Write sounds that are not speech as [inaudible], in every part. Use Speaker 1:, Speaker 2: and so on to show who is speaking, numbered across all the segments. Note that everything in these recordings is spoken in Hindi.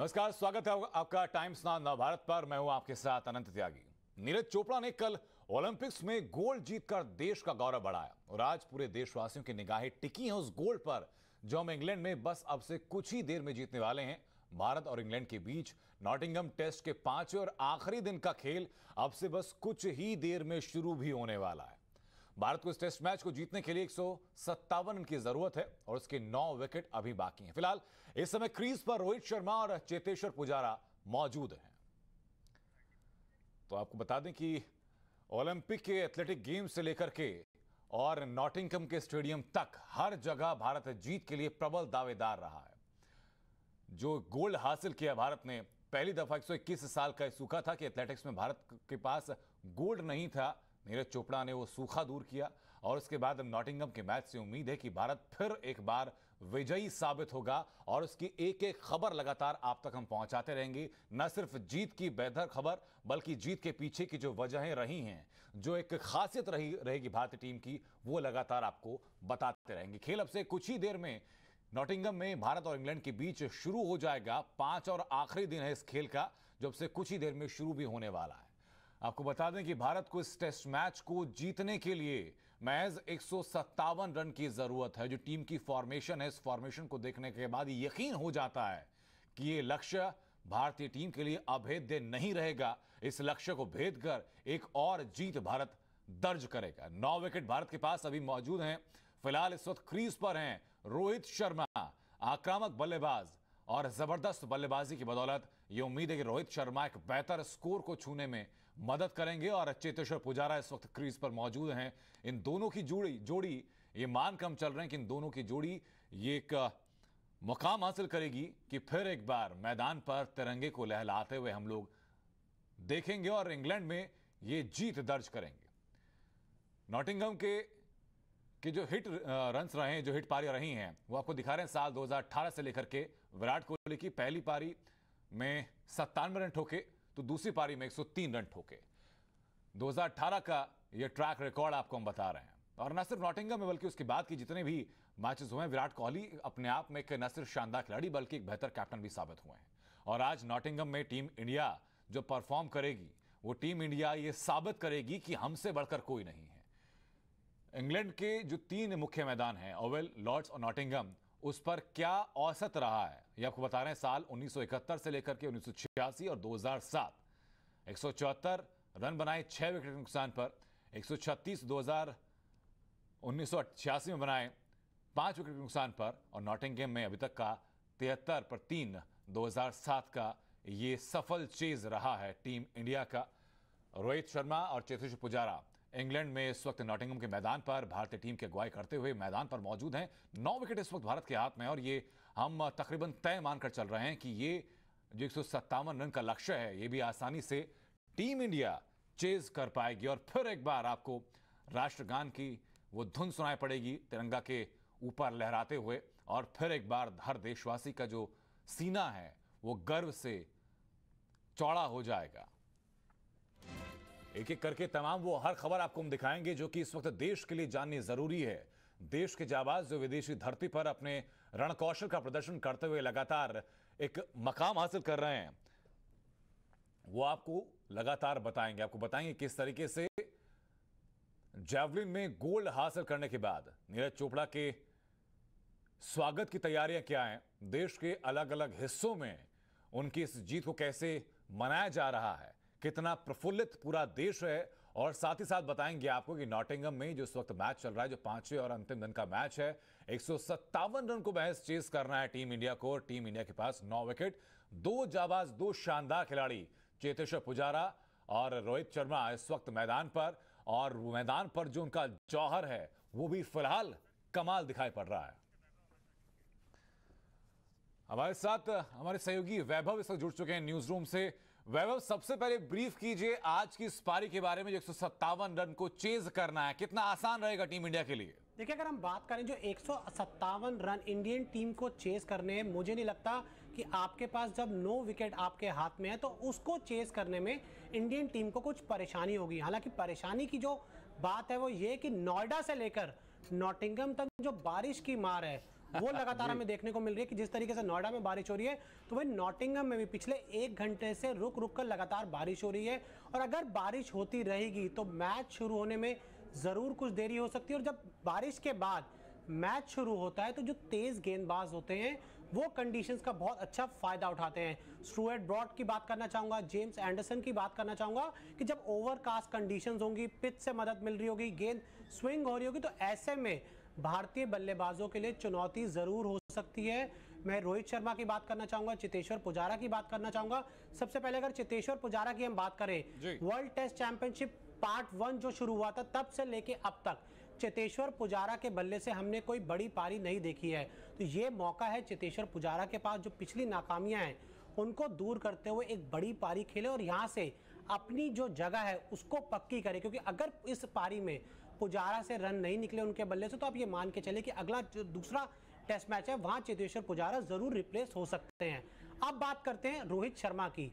Speaker 1: नमस्कार, स्वागत है आपका टाइम्स नाउ नव भारत पर। मैं हूँ आपके साथ अनंत त्यागी। नीरज चोपड़ा ने कल ओलंपिक्स में गोल्ड जीतकर देश का गौरव बढ़ाया और आज पूरे देशवासियों की निगाहें टिकी हैं उस गोल्ड पर, जो हम इंग्लैंड में बस अब से कुछ ही देर में जीतने वाले हैं। भारत और इंग्लैंड के बीच नॉटिंगम टेस्ट के पाँचवें और आखिरी दिन का खेल अब से बस कुछ ही देर में शुरू भी होने वाला है। भारत को इस टेस्ट मैच को जीतने के लिए एक सौ सत्तावन रन की ज़रूरत है और उसके नौ विकेट अभी बाकी हैं। फ़िलहाल इस समय क्रीज पर रोहित शर्मा और चेतेश्वर पुजारा मौजूद हैं। तो आपको बता दें कि ओलंपिक के एथलेटिक गेम्स से लेकर के और नॉटिंगम के स्टेडियम तक हर जगह भारत जीत के लिए प्रबल दावेदार रहा है। जो गोल्ड हासिल किया भारत ने, पहली दफ़ा 121 साल का सूखा था कि एथलेटिक्स में भारत के पास गोल्ड नहीं था। नीरज चोपड़ा ने वो सूखा दूर किया और उसके बाद अब नॉटिंगम के मैच से उम्मीद है कि भारत फिर एक बार विजयी साबित होगा और उसकी एक एक खबर लगातार आप तक हम पहुंचाते रहेंगे। न सिर्फ़ जीत की बेहतर खबर, बल्कि जीत के पीछे की जो वजहें रही हैं, जो एक खासियत रही, रहेगी भारतीय टीम की, वो लगातार आपको बताते रहेंगे। खेल अब से कुछ ही देर में नॉटिंगम में भारत और इंग्लैंड के बीच शुरू हो जाएगा पाँच और आखिरी दिन है इस खेल का जब से कुछ ही देर में शुरू भी होने वाला है। आपको बता दें कि भारत को इस टेस्ट मैच को जीतने के लिए महज एक सौ सत्तावन रन की ज़रूरत है। जो टीम की फॉर्मेशन है, इस फॉर्मेशन को देखने के बाद यकीन हो जाता है कि ये लक्ष्य भारतीय टीम के लिए अभेद्य नहीं रहेगा। इस लक्ष्य को भेद कर एक और जीत भारत दर्ज करेगा। नौ विकेट भारत के पास अभी मौजूद हैं। फ़िलहाल इस वक्त क्रीज पर हैं रोहित शर्मा, आक्रामक बल्लेबाज और ज़बरदस्त बल्लेबाजी की बदौलत। ये उम्मीद है कि रोहित शर्मा एक बेहतर स्कोर को छूने में मदद करेंगे और चेतेश्वर पुजारा इस वक्त क्रीज पर मौजूद हैं। इन दोनों की जोड़ी जोड़ी, ये मान कम चल रहे हैं कि इन दोनों की जोड़ी, ये एक मुकाम हासिल करेगी कि फिर एक बार मैदान पर तिरंगे को लहलाते हुए हम लोग देखेंगे और इंग्लैंड में ये जीत दर्ज करेंगे। नॉटिंगम के, कि जो हिट रन्स रहे हैं, जो हिट पारियाँ रही हैं, वो आपको दिखा रहे हैं साल 2018 से लेकर के विराट कोहली की पहली पारी में सत्तानवे रन ठोके। तो दूसरी पारी में 103 रन ठोके। 2018 का यह ट्रैक रिकॉर्ड आपको हम बता रहे हैं। और न सिर्फ़ नॉटिंगम में, बल्कि उसके बाद की जितने भी मैचेस हुए हैं, विराट कोहली अपने आप में एक न सिर्फ़ शानदार खिलाड़ी, बल्कि एक बेहतर कैप्टन भी साबित हुए हैं। और आज नॉटिंगम में टीम इंडिया जो परफॉर्म करेगी, वो टीम इंडिया ये साबित करेगी कि हमसे बढ़कर कोई नहीं है। इंग्लैंड के जो तीन मुख्य मैदान हैं ओवेल लॉर्ड्स और नॉटिंगम उस पर क्या औसत रहा है? ये आपको बता रहे हैं, साल 1971 से लेकर के उन्नीस सौ छियासी और 2007 174 रन बनाए, छह विकेट के नुकसान पर। 136 2000 उन्नीस में बनाए, पाँच विकेट के नुकसान पर। और नॉटिंगम में अभी तक का तिहत्तर पर तीन 2007 का ये सफल चेज रहा है टीम इंडिया का। रोहित शर्मा और चेतेश्वर पुजारा इंग्लैंड में इस वक्त नॉटिंगम के मैदान पर भारतीय टीम की अगुवाई करते हुए मैदान पर मौजूद हैं। नौ विकेट इस वक्त भारत के हाथ में और ये हम तकरीबन तय मानकर चल रहे हैं कि ये जो एक सौ सत्तावन रन का लक्ष्य है, ये भी आसानी से टीम इंडिया चेज कर पाएगी। और फिर एक बार आपको राष्ट्रगान की वो धुन सुनाई पड़ेगी तिरंगा के ऊपर लहराते हुए। और फिर एक बार हर देशवासी का जो सीना है, वो गर्व से चौड़ा हो जाएगा। एक एक करके तमाम वो हर खबर आपको हम दिखाएँगे जो कि इस वक्त देश के लिए जाननी ज़रूरी है। देश के जाबाज जो विदेशी धरती पर अपने रणकौशल का प्रदर्शन करते हुए लगातार एक मकाम हासिल कर रहे हैं, वो आपको लगातार बताएँगे। आपको बताएँगे किस तरीके से जैवलिन में गोल्ड हासिल करने के बाद नीरज चोपड़ा के स्वागत की तैयारियाँ क्या हैं? देश के अलग अलग हिस्सों में उनकी इस जीत को कैसे मनाया जा रहा है? कितना प्रफुल्लित पूरा देश है और साथ ही साथ बताएँगे आपको कि नॉटिंगम में जो इस वक्त मैच चल रहा है, जो पाँचवें और अंतिम दिन का मैच है, एक सौ सत्तावन रन को बहस चेस करना है टीम इंडिया को टीम इंडिया के पास नौ विकेट, दो जाबाज, दो शानदार खिलाड़ी, चेतेश्वर पुजारा और रोहित शर्मा इस वक्त मैदान पर और मैदान पर जो उनका जौहर है, वो भी फ़िलहाल कमाल दिखाई पड़ रहा है। हमारे साथ, हमारे सहयोगी वैभव इस वक्त जुड़ चुके हैं न्यूज़ रूम से। वैभव, सबसे पहले ब्रीफ कीजिए आज की इस पारी के बारे में जो एक रन को चेज करना है। कितना आसान रहेगा टीम इंडिया के लिए?
Speaker 2: देखिए, अगर हम बात करें जो एक रन इंडियन टीम को चेस करने हैं, मुझे नहीं लगता कि आपके पास जब नो विकेट आपके हाथ में है तो उसको चेस करने में इंडियन टीम को कुछ परेशानी होगी। हालाँकि परेशानी की जो बात है, वो ये कि नोएडा से लेकर नॉटिंगम तक जो बारिश की मार है वो [laughs] लगातार हमें देखने को मिल रही है कि जिस तरीके से नोएडा में बारिश हो रही है तो वही नॉटिंगम में भी पिछले एक घंटे से रुक रुक कर लगातार बारिश हो रही है। और अगर बारिश होती रहेगी तो मैच शुरू होने में ज़रूर कुछ देरी हो सकती है। और जब बारिश के बाद मैच शुरू होता है तो जो तेज़ गेंदबाज होते हैं वो कंडीशंस का बहुत अच्छा फ़ायदा उठाते हैं। स्टूअर्ट ब्रॉड की बात करना चाहूँगा जेम्स एंडरसन की बात करना चाहूँगा कि जब ओवरकास्ट कंडीशंस होंगी पिच से मदद मिल रही होगी गेंद स्विंग हो रही होगी तो ऐसे में भारतीय बल्लेबाजों के लिए चुनौती ज़रूर हो सकती है। मैं रोहित शर्मा की बात करना चाहूँगा चितेश्वर पुजारा की बात करना चाहूँगा। सबसे पहले अगर चितेश्वर पुजारा की हम बात करें world test championship part one जो शुरू हुआ था तब से लेके अब तक चेतेश्वर पुजारा के बल्ले से हमने कोई बड़ी पारी नहीं देखी है। तो ये मौका है चेतेश्वर पुजारा के पास जो पिछली नाकामियाँ हैं उनको दूर करते हुए एक बड़ी पारी खेले और यहाँ से अपनी जो जगह है उसको पक्की करे। क्योंकि अगर इस पारी में पुजारा से रन नहीं निकले उनके बल्ले से तो आप ये मान के चले कि अगला जो दूसरा टेस्ट मैच है, वहाँ चेतेश्वर पुजारा ज़रूर रिप्लेस हो सकते हैं। अब बात करते हैं रोहित शर्मा की।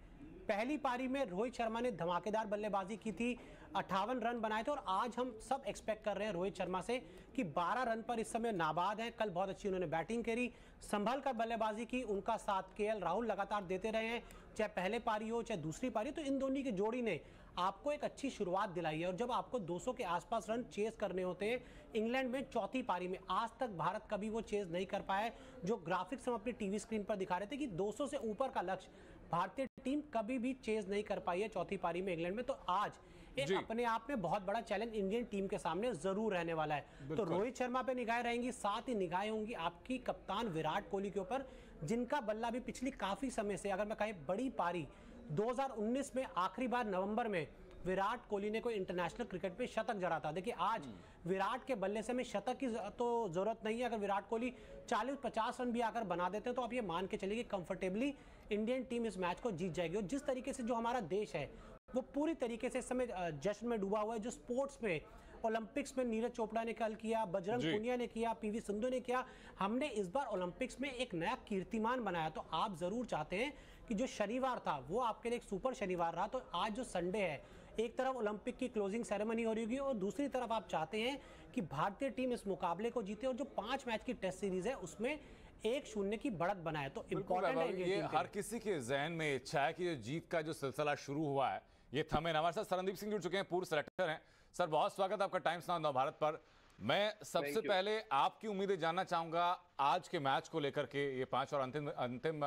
Speaker 2: पहली पारी में रोहित शर्मा ने धमाकेदार बल्लेबाजी की थी। अट्ठावन रन बनाए थे और आज हम सब एक्सपेक्ट कर रहे हैं रोहित शर्मा से कि 12 रन पर इस समय नाबाद है। कल बहुत अच्छी उन्होंने बैटिंग करी। संभल कर बल्लेबाजी की उनका साथ के राहुल लगातार देते रहे हैं। चाहे पहले पारी हो, चाहे दूसरी पारी तो इन दोनों की जोड़ी ने आपको एक अच्छी शुरुआत दिलाई है। और जब आपको 200 के आसपास रन चेस करने होते हैं, इंग्लैंड में चौथी पारी में, आज तक भारत कभी वो चेस नहीं कर पाया जो ग्राफिक्स हम अपनी टीवी स्क्रीन पर दिखा रहे थे कि 200 से ऊपर का लक्ष्य, भारतीय टीम कभी भी चेज नहीं कर पाई है चौथी पारी में इंग्लैंड में। तो आज अपने आप में बहुत बड़ा चैलेंज इंडियन टीम के सामने ज़रूर रहने वाला है। तो रोहित शर्मा पे निगाहें रहेंगी साथ ही निगाहें होंगी आपकी कप्तान विराट कोहली के ऊपर जिनका बल्ला भी पिछली काफ़ी समय से अगर मैं कहें बड़ी पारी 2019 में आखिरी बार नवंबर में विराट कोहली ने कोई इंटरनेशनल क्रिकेट पे शतक जड़ा था। देखिए आज हम्म। विराट के बल्ले से में शतक की तो ज़रूरत नहीं है। अगर विराट कोहली 40-50 रन भी आकर बना देते हैं तो आप ये मान के चलिए कंफर्टेबली इंडियन टीम इस मैच को जीत जाएगी। और जिस तरीके से जो हमारा देश है वो पूरी तरीके से इस समय जश्न में डूबा हुआ है जो स्पोर्ट्स में ओलंपिक्स में नीरज चोपड़ा ने कल किया बजरंग पुनिया ने किया पीवी सिंधु ने किया हमने इस बार ओलंपिक्स में एक नया कीर्तिमान बनाया। तो आप ज़रूर चाहते हैं कि जो शनिवार था वो आपके लिए एक सुपर शनिवार रहा। तो आज जो संडे है एक तरफ़ ओलंपिक की क्लोजिंग सेरेमनी हो रही होगी और दूसरी तरफ़ आप चाहते हैं कि भारतीय टीम इस मुकाबले को जीते और जो पाँच मैच की टेस्ट सीरीज़ है उसमें एक शून्य की बढ़त बनाए। तो इम्पोर्टेंट है
Speaker 1: ये हर किसी के जहन में इच्छा है कि जीत का जो सिलसिला शुरू हुआ है ये थमे हमारे साथ सरनदीप सिंह जुड़ चुके हैं पूर्व सेलेक्टर हैं। सर बहुत स्वागत आपका टाइम्स नाउ नव भारत पर। मैं सबसे पहले आपकी उम्मीदें जानना चाहूँगा आज के मैच को लेकर के ये पाँच और अंतिम अंतिम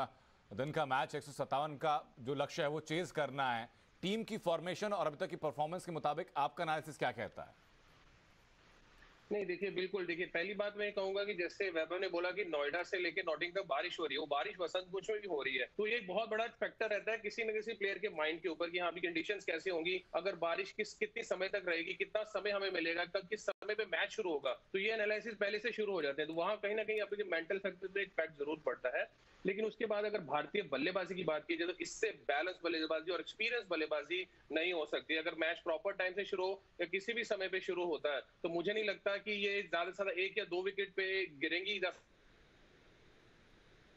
Speaker 1: दिन का मैच एक का जो लक्ष्य है वो चेज करना है। टीम की फॉर्मेशन और अभी तक की परफॉर्मेंस के मुताबिक आपका एनालिसिस क्या कहता है?
Speaker 3: नहीं, देखिए, बिल्कुल, देखिए, पहली बात मैं कहूँगा कि जैसे वैभव ने बोला कि नोएडा से लेकर नोटिंग तक बारिश हो रही है, वो बारिश वसंत कुछ में भी हो रही है तो ये एक बहुत बड़ा फैक्टर रहता है किसी न किसी प्लेयर के माइंड के ऊपर कि हाँ अभी कंडीशंस कैसे होंगी, अगर बारिश किस, कितनी समय तक रहेगी, कितना समय हमें मिलेगा तब किस समय पे मैच शुरू होगा तो ये एनालिसिस पहले से शुरू हो जाते हैं। तो वहाँ कहीं ना कहीं आपके मेंटल फैक्टर पे एक फैक्ट ज़रूर पड़ता है। लेकिन उसके बाद अगर भारतीय बल्लेबाजी की बात की जाए तो इससे बैलेंस बल्लेबाजी और एक्सपीरियंस बल्लेबाजी नहीं हो सकती। अगर मैच प्रॉपर टाइम से शुरू हो या किसी भी समय पे शुरू होता है तो मुझे नहीं लगता कि ये ज़्यादा से ज़्यादा एक या दो विकेट पे गिरेंगी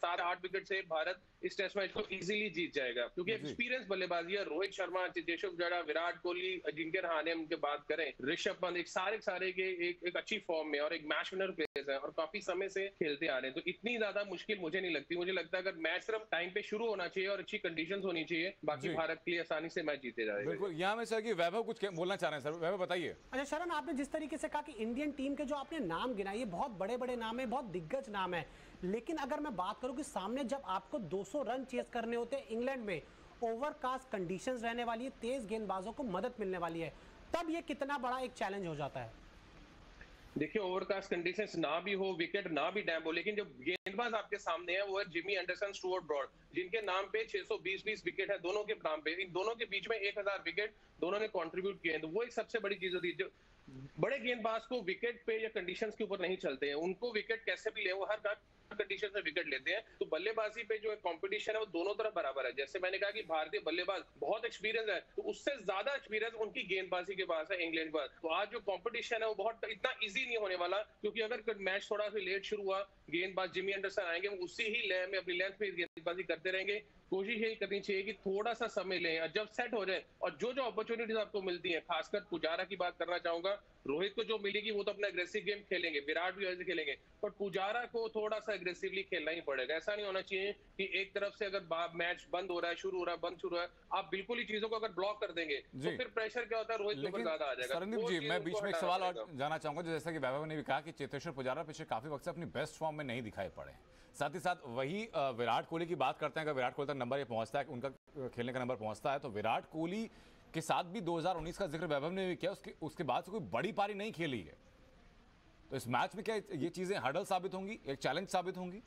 Speaker 3: सात आठ विकेट से भारत इस टेस्ट मैच को इजीली जीत जाएगा। क्योंकि एक्सपीरियंस बल्लेबाजी है। रोहित शर्मा चेतेश्वर पुजारा विराट कोहली अजिंक्य रहाने उनके बात करें ऋषभ पंत एक सारे सारे के एक, एक अच्छी फॉर्म में और एक मैच विनर प्लेयर्स है और काफ़ी समय से खेलते आ रहे हैं। तो इतनी ज़्यादा मुश्किल मुझे नहीं लगती। मुझे लगता है अगर मैच सिर्फ़ टाइम पे शुरू होना चाहिए और अच्छी कंडीशन होनी चाहिए बाकी भारत के लिए आसानी से मैच जीते जाएगा।
Speaker 1: बिल्कुल। यहाँ में सर की वैभव कुछ बोलना चाह रहे हैं सर। वैभव बताइए।
Speaker 2: अच्छा शरण आपने जिस तरीके से कहा कि इंडियन टीम के जो आपने नाम गिनाए बहुत बड़े बड़े नाम है बहुत दिग्गज नाम है। लेकिन अगर मैं बात करूँ कि सामने जब आपको 200 रन चेस करने होते हैं इंग्लैंड में ओवरकास्ट कंडीशंस रहने वाली है, तेज गेंदबाजों को मदद मिलने वाली है, तब ये कितना बड़ा एक चैलेंज हो जाता है?
Speaker 3: देखिए ओवरकास्ट कंडीशंस ना भी हो विकेट ना भी डैम हो, लेकिन जो गेंदबाज आपके सामने है, वो है जिमी एंडरसन स्टुअर्ट ब्रॉड जिनके नाम पे 620 20 विकेट है दोनों के नाम पे। इन दोनों के बीच में 1000 विकेट दोनों ने कंट्रीब्यूट किए हैं। तो वो एक सबसे बड़ी चीज़ होती है, जो बड़े गेंदबाज को विकेट पे या कंडीशंस के ऊपर नहीं चलते हैं। उनको विकेट कैसे भी ले, वो हर कंडीशन में विकेट लेते हैं। तो बल्लेबाजी पे जो कंपटीशन है, वो दोनों तरफ़ बराबर है। जैसे मैंने कहा कि भारतीय बल्लेबाज बहुत एक्सपीरियंस है तो उससे ज़्यादा एक्सपीरियंस उनकी गेंदबाजी के पास है इंग्लैंड पर। तो आज जो कॉम्पिटिशन है, वो बहुत इतना ईजी नहीं होने वाला, क्योंकि अगर मैच थोड़ा सा लेट शुरू हुआ, गेंदबाज जिमी एंडरसन आएँगे उसी ही लय में, अपनी लेंथ पे गेंदबाजी करते रहेंगे। कोशिश यही करनी चाहिए कि थोड़ा सा समय लें, और जब सेट हो जाए, और जो जो अपॉर्चुनिटीज़ आपको मिलती है, खासकर पुजारा की बात करना चाहूँगा रोहित को जो मिलेगी वो तो अपना एग्रेसिव गेम खेलेंगे विराट भी वैसे खेलेंगे पर पुजारा को थोड़ा सा एग्रेसिवली खेलना ही पड़ेगा। ऐसा नहीं होना चाहिए कि एक तरफ़ से अगर मैच बंद हो रहा है शुरू हो रहा है बंद शुरू हो रहा है आप बिल्कुल ही चीज़ों को अगर ब्लॉक कर देंगे तो फिर प्रेशर क्या होता है? रोहित के ऊपर ज़्यादा आ जाएगा।
Speaker 1: सरनदीप जी मैं बीच में एक सवाल और जाना चाहूँगा जैसा कि वैभव ने भी कहा कि चेतेश्वर पुजारा पिछले काफ़ी वक्त से अपनी बेस्ट फॉर्म में नहीं दिखाई पड़े साथ ही साथ वही विराट कोहली की बात करते हैं अगर विराट कोहली तक नंबर ये पहुँचता है उनका खेलने का नंबर पहुँचता है तो विराट कोहली के साथ भी 2019 का ज़िक्र वैभव ने भी किया, उसके उसके बाद से कोई बड़ी पारी नहीं खेली है। तो इस मैच में क्या ये चीज़ें हर्डल साबित होंगी, एक चैलेंज साबित होंगी?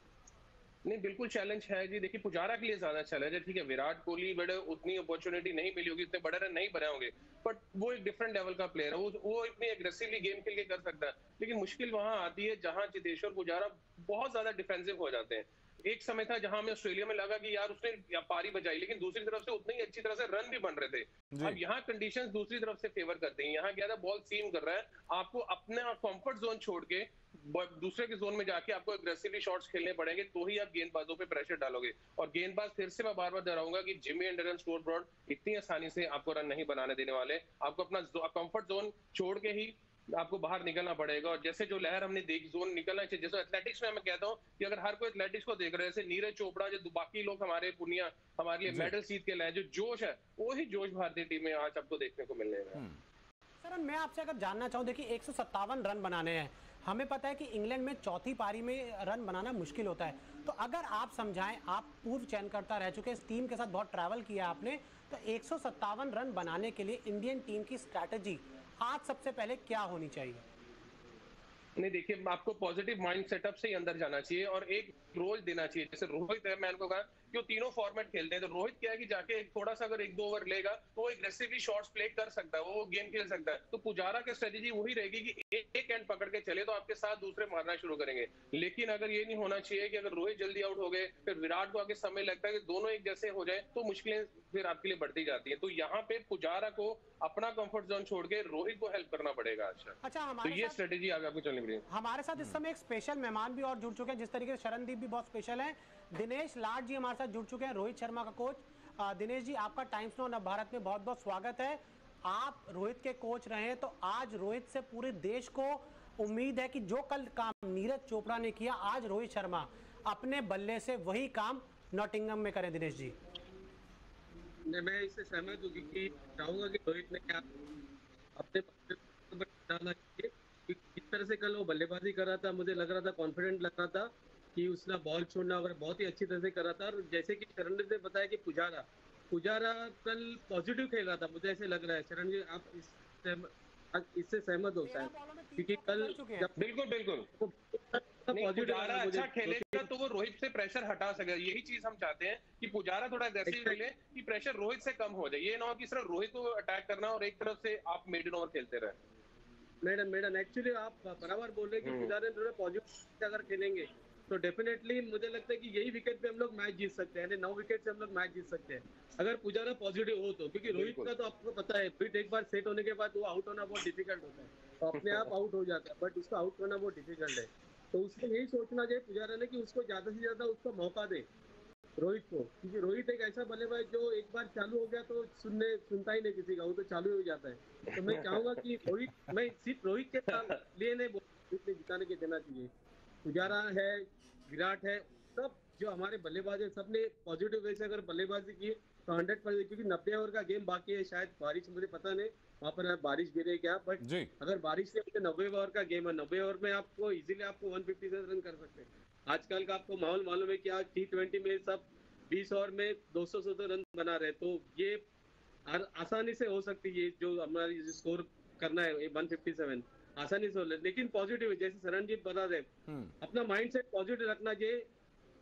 Speaker 3: नहीं, बिल्कुल चैलेंज है जी। देखिए, पुजारा के लिए ज़्यादा चैलेंज है, ठीक है। विराट कोहली, बड़े, उतनी अपॉर्चुनिटी नहीं मिली होगी, इतने बड़े रन नहीं बने होंगे। बट वो एक डिफरेंट लेवल का प्लेयर है, वो वो इतनी एग्रेसिवली गेम खेल के कर सकता है। लेकिन मुश्किल वहाँ आती है, जहाँ चितेश्वर पुजारा बहुत ज़्यादा डिफेंसिव हो जाते हैं। एक समय था जहाँ हमें ऑस्ट्रेलिया में लगा कि यार उसने पारी बजाई लेकिन दूसरी तरफ़ से उतनी ही अच्छी तरह से रन भी बन रहे थे। अब यहाँ कंडीशंस दूसरी तरफ़ से फेवर करते हैं। यहाँ क्या था बॉल सीम कर रहा है। आपको अपना कंफर्ट जोन छोड़ के दूसरे के जोन में जाके आपको एग्रेसिवली शॉट्स खेलने पड़ेंगे तो ही आप गेंदबाजों पे प्रेशर डालोगे। और गेंदबाज फिर से मैं बार बार दोहराऊँगा कि जिमी एंडरन स्टोर ब्रॉड इतनी आसानी से आपको रन नहीं बनाने देने वाले। आपको अपना कंफर्ट जोन छोड़ के ही आपको बाहर निकलना पड़ेगा। और जैसे जो लहर हमने देखी जोन निकलना चाहिए। जैसे एथलेटिक्स में मैं कहता हूँ कि अगर हर कोई एथलेटिक्स को देख रहे हैं जैसे नीरज चोपड़ा जो बाकी लोग हमारे पुनिया हमारे लिए मेडल जीत के लाए जो जोश है वो ही जोश भारतीय टीम में आज आपको देखने को मिलने में हम्म।
Speaker 2: सर मैं आपसे अगर जानना चाहूँ देखिए एक सौ सत्तावन रन बनाने हैं। हमें पता है कि इंग्लैंड में चौथी पारी में रन बनाना मुश्किल होता है। तो अगर आप समझाएँ आप पूर्व चयनकर्ता रह चुके इस टीम के साथ बहुत ट्रैवल किया आपने तो एक सौ सत्तावन रन बनाने के लिए इंडियन टीम की स्ट्रैटेजी आज सबसे पहले क्या होनी चाहिए?
Speaker 3: नहीं, देखिए, आपको पॉजिटिव माइंड सेटअप से ही अंदर जाना चाहिए और एक रोल देना चाहिए। जैसे रोहित है मैंने कहा वो तीनों फॉर्मेट खेलते हैं? तो रोहित क्या है कि जाके एक थोड़ा सा अगर एक दो ओवर लेगा तो वो एग्रेसिवली शॉट्स प्ले कर सकता है वो गेम खेल सकता है। तो पुजारा की स्ट्रेटेजी वही रहेगी कि एक एंड पकड़ के चले तो आपके साथ दूसरे मारना शुरू करेंगे। लेकिन अगर ये नहीं होना चाहिए कि अगर रोहित जल्दी आउट हो गए फिर विराट को आगे समय लगता है कि दोनों एक जैसे हो जाए तो मुश्किलें फिर आपके लिए बढ़ती जाती है। तो यहाँ पे पुजारा को अपना कंफर्ट जोन छोड़ के रोहित को हेल्प करना पड़ेगा अच्छा।
Speaker 2: अच्छा
Speaker 3: हमारे तो ये स्ट्रेटेजी आगे आपको चलनी पड़ेगी।
Speaker 2: हमारे साथ इस समय एक स्पेशल मेहमान भी और जुड़ चुके हैं जिस तरीके से शरणदीप भी बहुत स्पेशल है। दिनेश लाड जी हमारे साथ जुड़ चुके हैं, रोहित शर्मा का कोच दिनेश जी, आपका टाइम्स नो नव भारत में बहुत बहुत स्वागत है। आप रोहित के कोच रहे तो आज रोहित से पूरे देश को उम्मीद है कि जो कल काम नीरज चोपड़ा ने किया, आज रोहित शर्मा अपने बल्ले से वही काम नॉटिंगम में करें, दिनेश जी।
Speaker 4: मैं इससे सहमत हूँ क्योंकि चाहूँगा कि रोहित ने क्या अपने किस तरह से कल वो बल्लेबाजी कर रहा था, मुझे लग रहा था कॉन्फिडेंट लग रहा था। कि उसने बॉल छोड़ना वगैरह बहुत ही अच्छी तरह से कर रहा था। और जैसे कि शरण ने बताया कि पुजारा पुजारा कल पॉजिटिव खेल रहा था मुझे ऐसे लग रहा है। शरण जी आप इस इससे सहमत होता है क्योंकि कल
Speaker 3: बिल्कुल बिल्कुल। पुजारा अच्छा खेलेगा तो वो रोहित से प्रेशर हटा सके। यही चीज़ हम चाहते हैं कि पुजारा थोड़ा अग्रेसिव खेले कि प्रेशर रोहित से कम हो जाए। ये ना हो कि सिर्फ़ रोहित को अटैक करना और एक तरफ़ से आप मिडिल ओवर खेलते रहे।
Speaker 4: मैडम मैडम एक्चुअली आप बराबर बोल रहे हैं कि हम्म। पुजारा थोड़ा पॉजिटिव अगर खेलेंगे तो डेफिनेटली मुझे लगता है कि यही विकेट पे हम लोग मैच जीत सकते हैं। नौ विकेट से हम लोग मैच जीत सकते हैं। अगर पुजारा पॉजिटिव हो तो क्योंकि रोहित का तो आपको पता है फिट एक बार सेट होने के बाद वो आउट होना बहुत डिफ़िकल्ट होता है। तो अपने आप [laughs] आउट हो जाता है बट उसको आउट करना बहुत डिफ़िकल्ट है। तो उसको यही सोचना चाहिए पुजारा ने कि उसको ज़्यादा से ज़्यादा उसको मौका दे रोहित को। क्योंकि रोहित एक ऐसा बल्लेबाज जो एक बार चालू हो गया तो सुनने सुनता ही नहीं किसी का वो तो चालू हो जाता है। तो मैं चाहूँगा कि रोहित मैं सिर्फ़ रोहित के [laughs] लिए नहीं बोल जिताने के देना चाहिए। पुजारा है विराट है सब जो हमारे बल्लेबाज है सबने पॉजिटिव वे से अगर बल्लेबाजी की तो हंड्रेड परसेंट क्योंकि नब्बे ओवर का गेम बाकी है शायद बारिश मुझे पता नहीं वहाँ पर बारिश गिरे क्या बट अगर बारिश से नब्बे ओवर का गेम है नब्बे ओवर में आपको इजीली आपको वन फिफ्टी से रन कर सकते हैं। आजकल का आपको माहौल मालूम है कि आज टी ट्वेंटी में सब बीस ओवर में दो सौ रन बना रहे तो ये आसानी से हो सकती है जो हमारी स्कोर करना है वन फिफ्टी सेवन आसानी से हो ले। लेकिन पॉजिटिव जैसे शरणजीत बता रहे हम्म। अपना माइंड सेट पॉजिटिव रखना चाहिए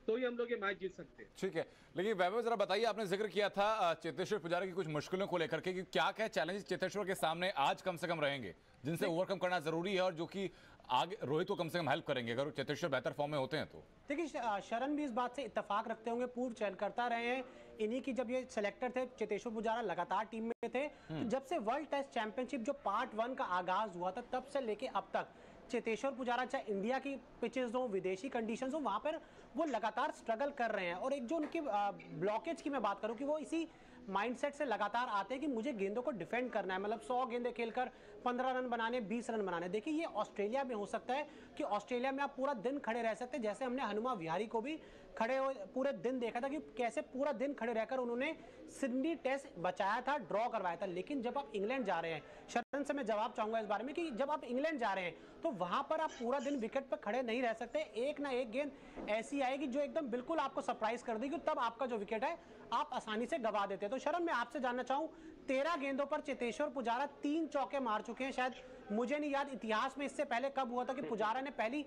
Speaker 4: तो ही हम लोग ये मैच जीत सकते हैं
Speaker 1: ठीक है लेकिन वैभव जरा बताइए आपने ज़िक्र किया था चेतेश्वर पुजारा की कुछ मुश्किलों को लेकर के कि क्या क्या चैलेंज चेतेश्वर के सामने आज कम से कम रहेंगे जिनसे ओवरकम करना ज़रूरी है और जो कि आगे रोहित को कम से कम हेल्प करेंगे अगर चेतेश्वर बेहतर फॉर्म में होते हैं तो
Speaker 2: देखिए शरण भी इस बात से इतफाक रखते होंगे पूर्व चयन करता रहे हैं इन्हीं की जब ये सिलेक्टर थे चेतेश्वर पुजारा लगातार टीम में थे तो हम्म। जब से वर्ल्ड टेस्ट चैंपियनशिप जो पार्ट वन का आगाज़ हुआ था तब से लेके अब तक चेतेश्वर पुजारा चाहे इंडिया की पिचेस हो विदेशी कंडीशन हो वहाँ पर वो लगातार स्ट्रगल कर रहे हैं और एक जो उनकी ब्लॉकेज की मैं बात करूँ कि वो इसी माइंडसेट से लगातार आते हैं कि मुझे गेंदों को डिफेंड करना है। मतलब 100 गेंदे खेलकर 15 रन बनाने 20 रन बनाने। देखिए, ये ऑस्ट्रेलिया में हो सकता है कि ऑस्ट्रेलिया में आप पूरा दिन खड़े रह सकते हैं। जैसे हमने हनुमा विहारी को भी खड़े पूरे दिन देखा था कि कैसे पूरा दिन खड़े रहकर उन्होंने सिडनी टेस्ट बचाया था ड्रॉ करवाया था। लेकिन जब आप इंग्लैंड जा रहे हैं, शरण से मैं जवाब चाहूँगा इस बारे में कि जब आप इंग्लैंड जा रहे हैं तो वहाँ पर आप पूरा दिन विकेट पर खड़े नहीं रह सकते। एक ना एक गेंद ऐसी आएगी जो एकदम बिल्कुल आपको सरप्राइज़ कर देगी तब आपका जो विकेट है आप आसानी से गवा देते तो शरण मैं आपसे जानना चाहूँ, तेरह गेंदों पर चेतेश्वर पुजारा तीन चौके मार चुके हैं। शायद मुझे नहीं याद, इतिहास में इससे पहले कब हुआ था कि पुजारा ने पहली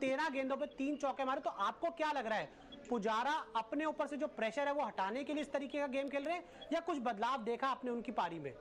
Speaker 2: तेरह गेंदों पर तीन चौके मारे। तो आपको क्या लग रहा है, पुजारा अपने ऊपर से जो प्रेशर है, वो हटाने के लिए इस तरीके का गेम खेल रहे हैं या कुछ बदलाव देखा आपने उनकी पारी में?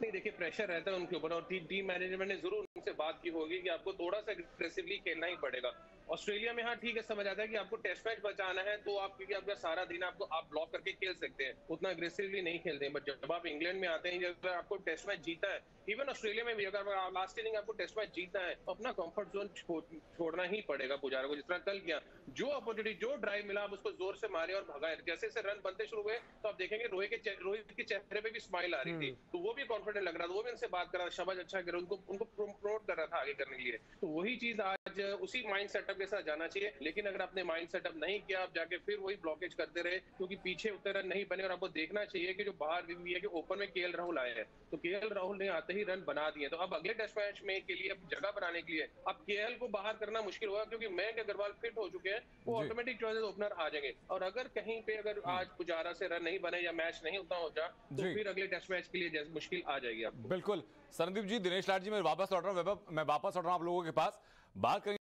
Speaker 3: नहीं, देखिए प्रेशर रहता है उनके ऊपर और टीम मैनेजमेंट ने ज़रूर उनसे बात की होगी कि आपको थोड़ा सा एग्रेसिवली खेलना ही पड़ेगा। ऑस्ट्रेलिया में हाँ ठीक है, समझ आता है कि आपको टेस्ट मैच बचाना है तो आप, क्योंकि आपका सारा दिन आपको, आप ब्लॉक करके खेल सकते हैं, उतना अग्रेसिवली नहीं खेलते बट जब आप इंग्लैंड में आते हैं, जब आपको टेस्ट मैच जीता है इवन ऑस्ट्रेलिया में भी अगर लास्ट इनिंग आपको टेस्ट मैच जीतना है तो अपना कंफर्ट जोन छोड़ना ही पड़ेगा पुजारा को, जिस तरह कल किया। जो अपॉर्चुनिटी जो ड्राइव मिला आप उसको ज़ोर से मारे और भगाए जैसे जैसे रन बनते शुरू हुए तो आप देखेंगे रोहित के रोहित के चेहरे पे भी स्माइल आ रही थी। हम्म। तो वो भी कॉन्फिडेंट लग रहा था। वो भी उनसे बात कर रहा था शबाज अच्छा कर। उनको उनको प्रमोट कर रहा था आगे करने के लिए। तो वही चीज़ आज उसी माइंड सेटअप के साथ जाना चाहिए। लेकिन अगर आपने माइंड सेटअप नहीं किया आप जाके फिर वही ब्लॉकेज करते रहे क्योंकि पीछे उतने रन नहीं बने और आपको देखना चाहिए कि जो बाहर भी है कि ओपन में के राहुल आए हैं। तो के राहुल ने आते ही रन बना दिए। तो अब अगले टेस्ट मैच में के लिए जगह बनाने के लिए अब के को बाहर करना मुश्किल होगा क्योंकि मयंक अग्रवाल फिट हो चुके हैं। वो ऑटोमेटिक चॉइसेस ओपनर आ जाएँगे। और अगर कहीं पे अगर हम्म। आज पुजारा से रन नहीं बने या मैच नहीं उतना हो जा तो फिर अगले टेस्ट मैच के लिए मुश्किल आ जाएगी आपको।
Speaker 1: बिल्कुल। संदीप जी दिनेश लाट जी मैं वापस लौट रहा हूँ। मैं वापस लौट रहा हूँ आप लोगों के पास। बात करेंगे